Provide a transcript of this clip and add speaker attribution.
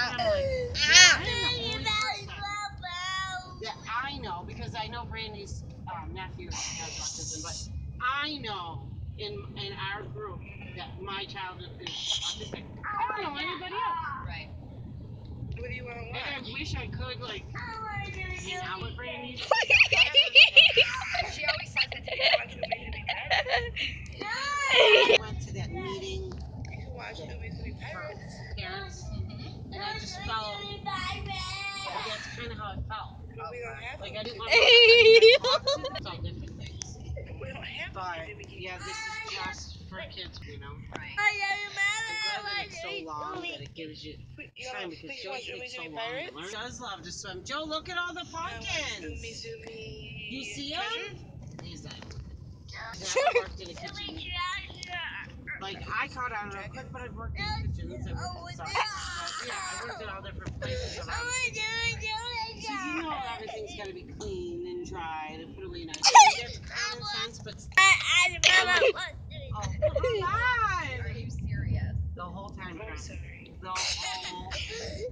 Speaker 1: I'm I'm the only person that I know because I know Brandy's um, nephew has autism, but I know in in our group that my child is autistic. I don't know anybody else.
Speaker 2: Right.
Speaker 3: What do you want to
Speaker 1: And? I wish I could like hang out with Brandy.
Speaker 2: She always says it to me.
Speaker 3: Watch movies to be pirates.
Speaker 1: I went to that meeting
Speaker 3: You can watch movies to be
Speaker 1: for
Speaker 3: pirates.
Speaker 1: parents, and I just felt that's kind of how it felt.
Speaker 3: But we don't have
Speaker 1: Like
Speaker 3: to.
Speaker 1: I didn't want to talk to them. It's all different things.
Speaker 3: We don't have
Speaker 1: But
Speaker 3: to. We can
Speaker 1: yeah, this is just for kids, you know.
Speaker 2: Right.
Speaker 1: I'm glad that it's so long that it gives you
Speaker 3: You
Speaker 1: time because Joe
Speaker 3: watch
Speaker 1: takes so long to learn. Does love to swim. Joe, look at all the pumpkins.
Speaker 3: Zoomy, zoomy.
Speaker 1: You see
Speaker 3: treasure.
Speaker 1: him? He's like, I worked in a kitchen. Like I caught on real quick, but I've worked in kitchens and with stuff. But yeah, I worked in all different places around. So you know everything's gotta be clean and dry and put away nice. That's common sense, but oh, come on.
Speaker 2: Are you serious?
Speaker 1: The whole time,
Speaker 3: I'm sorry.
Speaker 1: the whole